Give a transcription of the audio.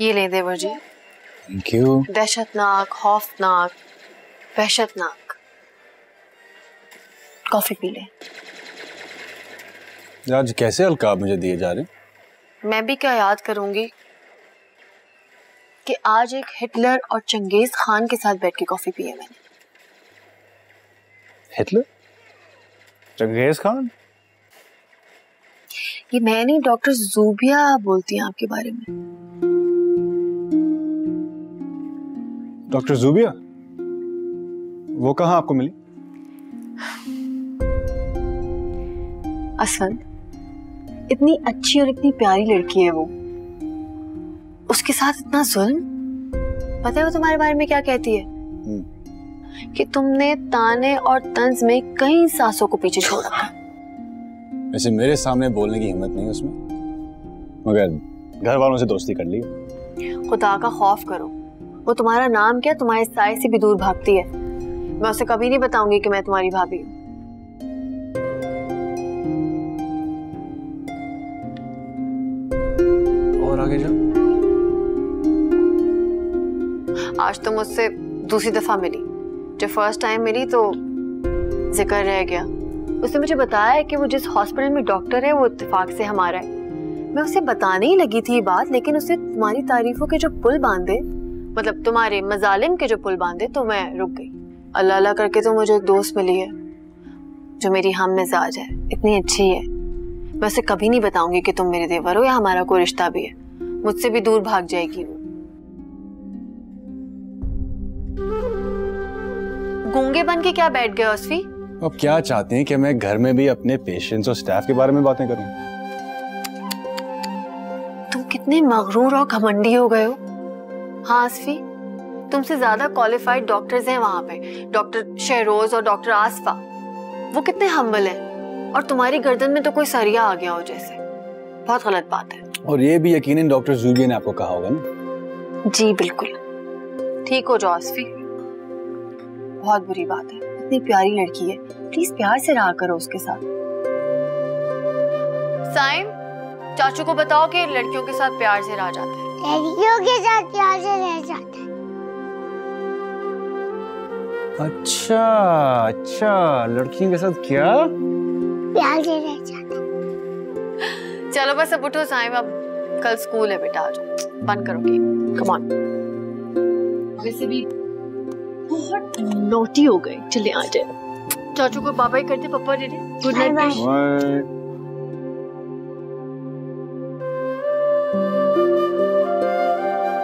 ये ले देवर जी thank you दहशतनाक खौफनाक वहशतनाक। कॉफ़ी पी ले। आज कैसे अलकाब मुझे दिए जा रहे मैं भी क्या याद करूँगी कि आज एक हिटलर और चंगेज खान के साथ बैठ के कॉफ़ी पी है मैंने। हिटलर? Genghis Khan? ये मैं नहीं डॉक्टर जूबिया बोलती हैं आपके बारे में। डॉक्टर जूबिया वो कहाँ आपको मिली? असद इतनी अच्छी और इतनी प्यारी लड़की है वो। उसके साथ इतना जुल्म? पता है वो तुम्हारे बारे में क्या कहती है? हम्म। कि तुमने ताने और तंज में कई सासों को पीछे छोड़ रखा। वैसे मेरे सामने बोलने की हिम्मत नहीं उसमें। मगर घर वालों से दोस्ती कर ली। खुदा का खौफ करो। वो तुम्हारा नाम क्या तुम्हारे साय से भी दूर भागती है? मैं उसे कभी नहीं बताऊँगी कि मैं तुम्हारी भाभी हूँ। और आगे जाओ। आज तो मुझसे दूसरी दफ़ा मिली। जब फ़र्स्ट टाइम मिली तो ज़िक्र रह गया। उसने मुझे बताया है कि वो जिस हॉस्पिटल में डॉक्टर है वो इत्तेफाक से हमारा है। मैं उसे बताने ही लगी थी ये बात लेकिन उसे तुम्हारी तारीफों के जो पुल बांधे मतलब तुम्हारे मजालिम के जो पुल बांधे तो मैं रुक गई। अल्लाह अल्लाह करके तो मुझे एक दोस्त मिली है जो मेरी हम मिजाज है इतनी अच्छी है। मैं उसे कभी नहीं बताऊँगी कि तुम मेरे देवर हो या हमारा कोई रिश्ता भी है। मुझसे भी दूर भाग जाएगी वो। गूँगे बन के क्या बैठ गए उसफी अब क्या चाहते हैं कि मैं घर में भी अपने पेशेंट्स और स्टाफ के बारे में बातें करूँ? तुम कितने मगरूर और घमंडी हो गए हो। हाँ आसफी तुमसे ज़्यादा क्वालिफाइड डॉक्टर्स हैं वहाँ पे। डॉक्टर शहरोज और डॉक्टर आसफा वो कितने हम्बल हैं। और तुम्हारी गर्दन में तो कोई सरिया आ गया हो जैसे। बहुत गलत बात है। और ये भी यकीनन डॉक्टर जूबिया ने आपको कहा होगा ना? जी बिल्कुल। ठीक हो जाओ आसफी। बहुत बुरी बात है। इतनी प्यारी लड़की है। प्लीज़ प्यार से रहा करो उसके साथ। साइम चाचू को बताओ कि लड़कियों के साथ प्यार से रहा जाता है। लड़कियों के साथ प्यार से रह जाता है। अच्छा अच्छा लड़कियों के साथ क्या? प्यार से रह जाता है। चलो बस अब उठो साइम अब कल स्कूल है बेटा आ जाओ। बंद करो गेम कम ऑन वैसे भी बहुत नोटी हो गए। चले आ जाए। चाचू को बाबा ही करते पापा दे गुड नाइट.